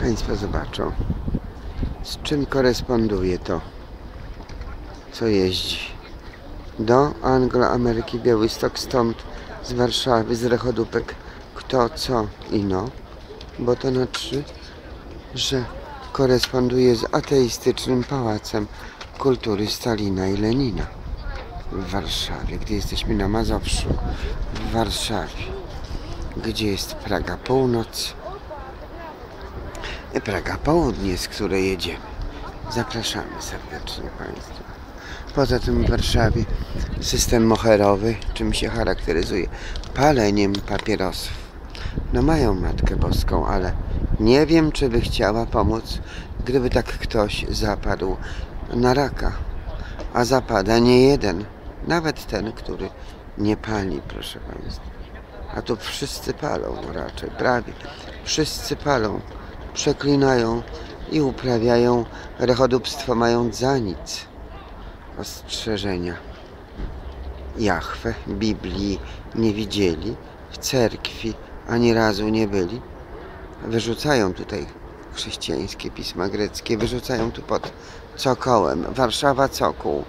Państwo zobaczą, z czym koresponduje to, co jeździ. Do Anglo-Ameryki Białystok, stąd z Warszawy, z Rechodupek, kto, co i no, bo to znaczy, że koresponduje z ateistycznym pałacem kultury Stalina i Lenina w Warszawie, gdy jesteśmy na Mazowszu, w Warszawie, gdzie jest Praga Północ Praga Południe, z której jedziemy. Zapraszamy serdecznie Państwa. Poza tym w Warszawie system moherowy, czym się charakteryzuje? Paleniem papierosów. No mają Matkę Boską, ale nie wiem, czy by chciała pomóc, gdyby tak ktoś zapadł na raka. A zapada nie jeden, nawet ten, który nie pali, proszę Państwa. A tu wszyscy palą raczej, prawie. Wszyscy palą, przeklinają i uprawiają rechodupstwo, mając za nic ostrzeżenia. Jachwę, Biblii nie widzieli, w cerkwi ani razu nie byli. Wyrzucają tutaj chrześcijańskie pisma greckie, wyrzucają tu pod cokołem. Warszawa cokół.